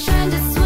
trying to